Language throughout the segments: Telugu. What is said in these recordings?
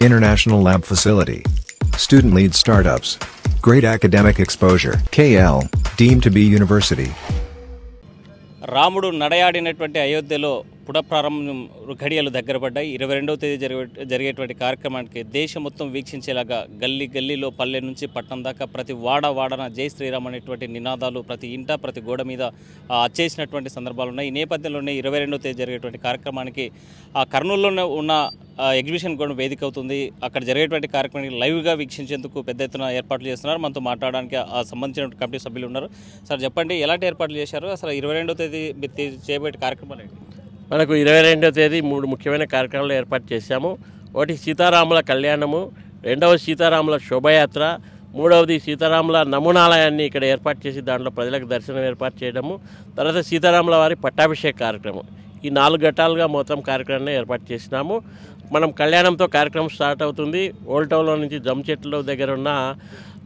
International Lab Facility. Student lead startups. Great academic exposure. KL, deemed to be university. రాముడు నడయాడినటువంటి అయోధ్యలో పునఃప్రారంభం ఘడియలు దగ్గర పడ్డాయి ఇరవై రెండవ తేదీ జరిగే జరిగేటువంటి కార్యక్రమానికి దేశం మొత్తం వీక్షించేలాగా గల్లీ గల్లీలో పల్లె నుంచి పట్టణం దాకా ప్రతి వాడ వాడన జై శ్రీరామ్ అనేటువంటి నినాదాలు ప్రతి ఇంట ప్రతి గోడ మీద చేసినటువంటి సందర్భాలు ఉన్నాయి ఈ నేపథ్యంలోనే ఇరవై రెండవ తేదీ జరిగేటువంటి కార్యక్రమానికి ఆ కర్నూలులోనే ఉన్న ఎగ్జిబిషన్ కూడా వేదిక అవుతుంది. అక్కడ జరిగేటువంటి కార్యక్రమాన్ని లైవ్గా వీక్షించేందుకు పెద్ద ఎత్తున ఏర్పాట్లు చేస్తున్నారు. మనతో మాట్లాడడానికి ఆ సంబంధించిన కమిటీ సభ్యులు ఉన్నారు. సార్ చెప్పండి ఎలాంటి ఏర్పాట్లు చేశారు? అసలు ఇరవై రెండవ తేదీ చేయబోయే కార్యక్రమాలు ఏంటి? మనకు ఇరవై రెండవ తేదీ మూడు ముఖ్యమైన కార్యక్రమాలు ఏర్పాటు చేశాము. ఒకటి సీతారాముల కళ్యాణము రెండవ సీతారాముల శోభయాత్ర మూడవది సీతారాముల నమూనాలయాన్ని ఇక్కడ ఏర్పాటు చేసి దాంట్లో ప్రజలకు దర్శనం ఏర్పాటు చేయడము తర్వాత సీతారాముల వారి పట్టాభిషేక కార్యక్రమం. ఈ నాలుగు ఘట్టాలుగా మొత్తం కార్యక్రమాన్ని ఏర్పాటు చేసినాము. మనం కళ్యాణంతో కార్యక్రమం స్టార్ట్ అవుతుంది. ఓల్డ్ టౌన్లో నుంచి జమ్చెట్ల దగ్గర ఉన్న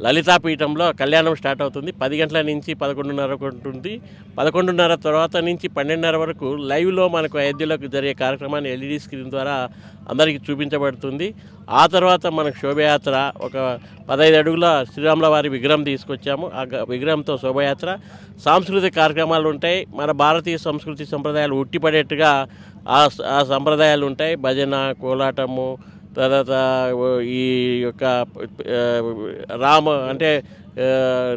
లలితాపీఠంలో కళ్యాణం స్టార్ట్ అవుతుంది. పది గంటల నుంచి పదకొండున్నరకు ఉంటుంది. పదకొండున్నర తర్వాత నుంచి పన్నెండున్నర వరకు లైవ్లో మనకు అయోధ్యలోకి జరిగే కార్యక్రమాన్ని ఎల్ఈడి స్క్రీన్ ద్వారా అందరికీ చూపించబడుతుంది. ఆ తర్వాత మనకు శోభయాత్ర ఒక పదహైదు అడుగుల శ్రీరాముల వారి విగ్రహం తీసుకొచ్చాము. ఆ గ- విగ్రహంతో శోభయాత్ర. సాంస్కృతిక కార్యక్రమాలు ఉంటాయి. మన భారతీయ సంస్కృతి సంప్రదాయాలు ఉట్టిపడేట్టుగా ఆ ఆ సంప్రదాయాలు ఉంటాయి. భజన కోలాటము తర్వాత ఈ యొక్క రామ అంటే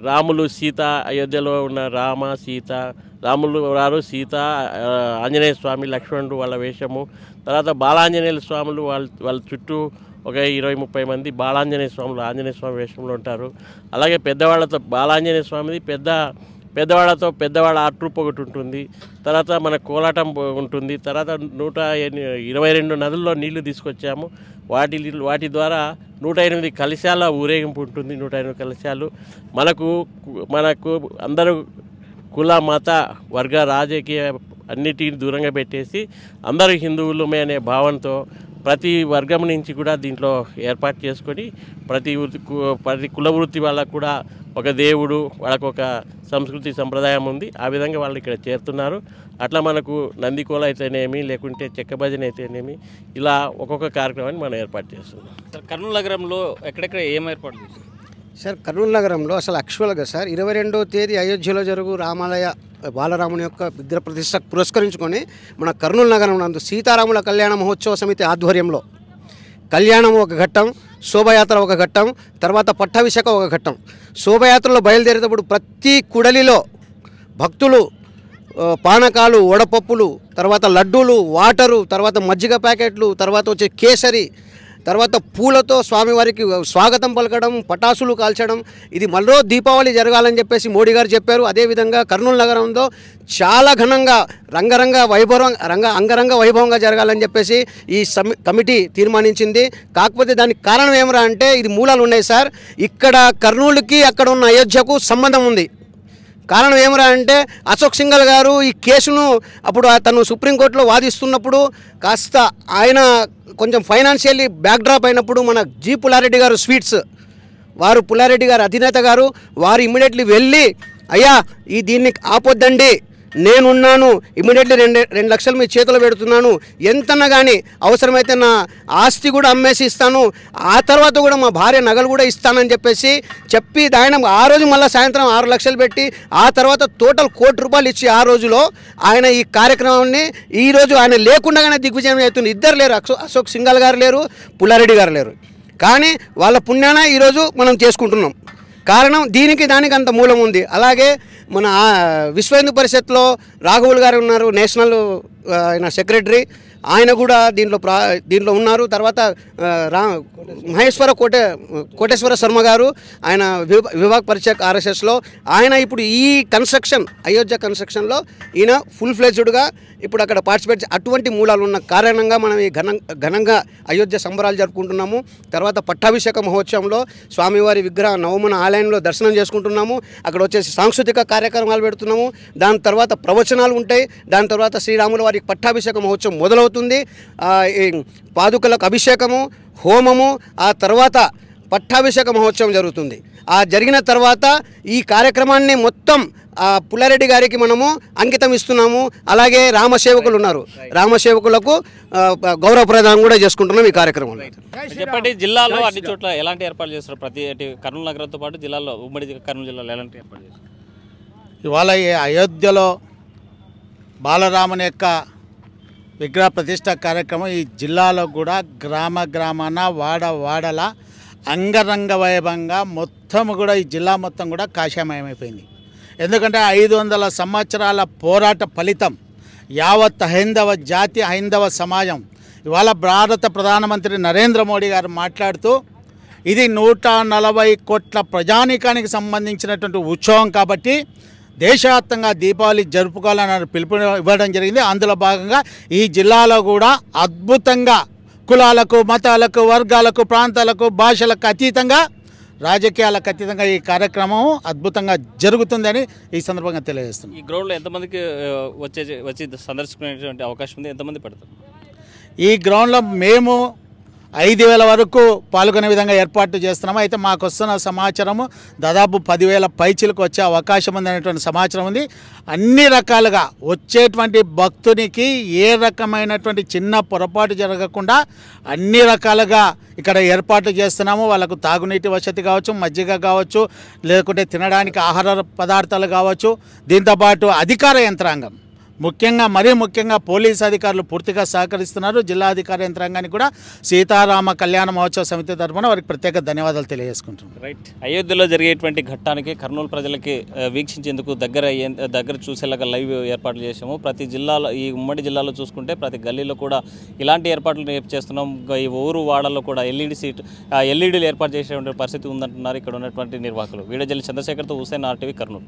రాములు సీత అయోధ్యలో ఉన్న రామ సీత రాములు వారు సీత ఆంజనేయ స్వామి లక్ష్మణుడు వాళ్ళ వేషము. తర్వాత బాలాంజనేయుల స్వాములు వాళ్ళ వాళ్ళ చుట్టూ ఒక ఇరవై ముప్పై మంది బాలాంజనేయ స్వాములు ఆంజనేయ స్వామి వేషంలో ఉంటారు. అలాగే పెద్దవాళ్ళతో బాలాంజనేయ స్వామిది పెద్ద పెద్దవాళ్ళతో పెద్దవాళ్ళ ఆ ట్రూప్ ఒకటి ఉంటుంది. తర్వాత మన కోలాటం ఉంటుంది. తర్వాత నూట ఇరవై రెండు నదుల్లో నీళ్ళు తీసుకొచ్చాము. వాటి వాటి ద్వారా నూట ఎనిమిది కలశాల ఊరేగింపు ఉంటుంది. నూట ఎనిమిది కలశాలు. మనకు మనకు అందరూ కుల మత వర్గ రాజకీయ అన్నిటిని దూరంగా పెట్టేసి అందరూ హిందువులమే అనే భావంతో ప్రతి వర్గం నుంచి కూడా దీంట్లో ఏర్పాటు చేసుకొని ప్రతి వృత్తి ప్రతి కుల వృత్తి వాళ్ళకు కూడా ఒక దేవుడు వాళ్ళకు ఒక సంస్కృతి సంప్రదాయం ఉంది. ఆ విధంగా వాళ్ళు ఇక్కడ చేరుతున్నారు. అట్లా మనకు నందికోల అయితేనేమి లేకుంటే చెక్క భజన అయితేనేమి ఇలా ఒక్కొక్క కార్యక్రమాన్ని మనం ఏర్పాటు చేస్తున్నాం. కర్నూలు నగరంలో ఎక్కడెక్కడ ఏం ఏర్పాటు చేశారు? సార్ కర్నూలు నగరంలో అసలు యాక్చువల్గా సార్ ఇరవై రెండో తేదీ అయోధ్యలో జరుగు రామాలయ బాలరాముని యొక్క విగ్రహ ప్రతిష్ట పురస్కరించుకొని మన కర్నూలు నగరం నందు సీతారాముల కళ్యాణ మహోత్సవ సమితి ఆధ్వర్యంలో కళ్యాణం ఒక ఘట్టం శోభయాత్ర ఒక ఘట్టం తర్వాత పట్టాభిషేకం ఒక ఘట్టం. శోభయాత్రలో బయలుదేరేటప్పుడు ప్రతి కుడలిలో భక్తులు పానకాలు వడపప్పులు తర్వాత లడ్డూలు వాటరు తర్వాత మజ్జిగ ప్యాకెట్లు తర్వాత వచ్చే కేసరి తర్వాత పూలతో స్వామివారికి స్వాగతం పలకడం పటాసులు కాల్చడం ఇది మరో దీపావళి జరగాలని చెప్పేసి మోడీ గారు చెప్పారు. అదేవిధంగా కర్నూలు నగరంలో చాలా ఘనంగా రంగరంగ వైభవం రంగ అంగరంగ వైభవంగా జరగాలని చెప్పేసి ఈ సమి కమిటీ తీర్మానించింది. కాకపోతే దానికి కారణం ఏమరా అంటే ఇది మూలాలు ఉన్నాయి సార్. ఇక్కడ కర్నూలుకి అక్కడ ఉన్న అయోధ్యకు సంబంధం ఉంది. కారణం ఏమరా అంటే అశోక్ సింగల్ గారు ఈ కేసును అప్పుడు ఆ తను సుప్రీంకోర్టులో వాదిస్తున్నప్పుడు కాస్త ఆయన కొంచెం ఫైనాన్షియల్లీ బ్యాక్డ్రాప్ అయినప్పుడు మన జి పుల్లారెడ్డి గారు స్వీట్స్ వారు పుల్లారెడ్డి గారు అధినేత గారు వారు ఇమ్మీడియట్లీ వెళ్ళి అయ్యా ఈ దీన్ని ఆపొద్దండి నేనున్నాను ఇమ్మీడియట్లీ రెండు రెండు లక్షలు మీ చేతిలో పెడుతున్నాను. ఎంతన్నా కానీ అవసరమైతే నా ఆస్తి కూడా అమ్మేసి ఇస్తాను. ఆ తర్వాత కూడా మా భార్య నగలు కూడా ఇస్తానని చెప్పేసి చెప్పి ఆయన ఆ రోజు మళ్ళీ సాయంత్రం ఆరు లక్షలు పెట్టి ఆ తర్వాత టోటల్ కోటి రూపాయలు ఇచ్చి ఆ రోజులో ఆయన ఈ కార్యక్రమాన్ని ఈరోజు ఆయన లేకుండానే దిగ్విజయం అవుతుంది ఇద్దరు లేరు. అశో- అశోక్ సింగల్ గారు లేరు పుల్లారెడ్డి గారు లేరు. కానీ వాళ్ళ పుణ్యాన ఈరోజు మనం చేసుకుంటున్నాం. కారణం దీనికి దానికి అంత మూలం ఉంది. అలాగే మన విశ్వ హిందూ పరిషత్లో రాఘవులు గారు ఉన్నారు నేషనల్ ఆయన సెక్రటరీ. ఆయన కూడా దీంట్లో ప్రా దీంట్లో ఉన్నారు. తర్వాత రా మహేశ్వర కోటే కోటేశ్వర శర్మ గారు ఆయన విభా విభాగ్ పరిచయక్ ఆర్ఎస్ఎస్లో ఆయన ఇప్పుడు ఈ కన్స్ట్రక్షన్ అయోధ్య కన్స్ట్రక్షన్లో ఈయన ఫుల్ ఫ్లెజ్డ్గా ఇప్పుడు అక్కడ పార్టిసిపేట్ అటువంటి మూలాలు ఉన్న కారణంగా మనం ఈ ఘన ఘనంగా అయోధ్య సంబరాలు జరుపుకుంటున్నాము. తర్వాత పట్టాభిషేక మహోత్సవంలో స్వామివారి విగ్రహ నవమన ఆలయంలో దర్శనం చేసుకుంటున్నాము. అక్కడ వచ్చేసి సాంస్కృతిక కార్యక్రమాలు పెడుతున్నాము. దాని తర్వాత ప్రవచనాలు ఉంటాయి. దాని తర్వాత శ్రీరాముల వారి పట్టాభిషేక మహోత్సవం మొదలవుతుంది. ఈ పాదుకలకు అభిషేకము హోమము ఆ తర్వాత పట్టాభిషేక మహోత్సవం జరుగుతుంది. ఆ జరిగిన తర్వాత ఈ కార్యక్రమాన్ని మొత్తం ఆ పుల్లారెడ్డి గారికి మనము అంకితం ఇస్తున్నాము. అలాగే రామసేవకులు ఉన్నారు. రామసేవకులకు గౌరవ ప్రదానం కూడా చేసుకుంటున్నాం ఈ కార్యక్రమంలో. చెప్పండి జిల్లాలో అన్ని చోట్ల ఎలాంటి ఏర్పాట్లు చేస్తారు? ప్రతి కర్నూలు నగరంతో పాటు జిల్లాలో ఉమ్మడి కర్నూలు జిల్లాలో ఎలాంటి ఏర్పాటు చేస్తారు? ఇవాళ అయోధ్యలో బాలరాముని యొక్క విగ్రహ ప్రతిష్ట కార్యక్రమం ఈ జిల్లాలో కూడా గ్రామ గ్రామాన వాడ వాడల అంగరంగ వైభవంగా మొత్తం కూడా ఈ జిల్లా మొత్తం కూడా కాషాయమయమైపోయింది ఎందుకంటే ఐదు వందల సంవత్సరాల పోరాట ఫలితం యావత్ హైందవ జాతి హైందవ సమాజం ఇవాళ భారత ప్రధానమంత్రి నరేంద్ర మోడీ గారు మాట్లాడుతూ ఇది నూట నలభై కోట్ల ప్రజానీకానికి సంబంధించినటువంటి ఉత్సవం కాబట్టి దేశవ్యాప్తంగా దీపావళి జరుపుకోవాలని పిలుపు ఇవ్వడం జరిగింది. అందులో భాగంగా ఈ జిల్లాలో కూడా అద్భుతంగా కులాలకు మతాలకు వర్గాలకు ప్రాంతాలకు భాషలకు అతీతంగా రాజకీయాలకు అతీతంగా ఈ కార్యక్రమం అద్భుతంగా జరుగుతుందని ఈ సందర్భంగా తెలియజేస్తున్నాం. ఈ గ్రౌండ్లో ఎంతమందికి వచ్చే వచ్చి సందర్శించుకునేటువంటి అవకాశం ఉంది? ఎంతమంది పడతారు? ఈ గ్రౌండ్లో మేము ఐదు వేల వరకు పాల్గొనే విధంగా ఏర్పాటు చేస్తున్నాము. అయితే మాకు వస్తున్న సమాచారము దాదాపు పదివేల పైచీలకు వచ్చే అవకాశం ఉంది అనేటువంటి సమాచారం ఉంది. అన్ని రకాలుగా వచ్చేటువంటి భక్తునికి ఏ రకమైనటువంటి చిన్న పొరపాటు జరగకుండా అన్ని రకాలుగా ఇక్కడ ఏర్పాటు చేస్తున్నాము. వాళ్ళకు తాగునీటి వసతి కావచ్చు మజ్జిగ కావచ్చు లేకుంటే తినడానికి ఆహార పదార్థాలు కావచ్చు. దీంతోపాటు అధికార యంత్రాంగం. ముఖ్యంగా మరీ ముఖ్యంగా పోలీస్ అధికారులు పూర్తిగా సహకరిస్తున్నారు. జిల్లా అధికార యంత్రాంగానికి కూడా సీతారామ కళ్యాణ మహోత్సవ సమితి తరఫున వారికి ప్రత్యేక ధన్యవాదాలు తెలియజేసుకుంటున్నాం. రైట్. అయోధ్యలో జరిగేటువంటి ఘట్టానికి కర్నూలు ప్రజలకి వీక్షించేందుకు దగ్గర దగ్గర చూసేలాగా లైవ్ ఏర్పాట్లు చేసాము ప్రతి జిల్లాలో ఈ ఉమ్మడి జిల్లాలో చూసుకుంటే ప్రతి గల్లీలో కూడా ఇలాంటి ఏర్పాట్లు చేస్తున్నాం. ఈ ఊరు వాడల్లో కూడా ఎల్ఈడి సీట్ ఎల్ఈడీలు ఏర్పాటు చేసేటువంటి పరిస్థితి ఉందంటున్నారు. ఇక్కడ ఉన్నటువంటి నిర్వాహకులు. వీడియో జల్లి చంద్రశేఖర్తో హుసేన్ ఆర్టీవీ కర్నూలు.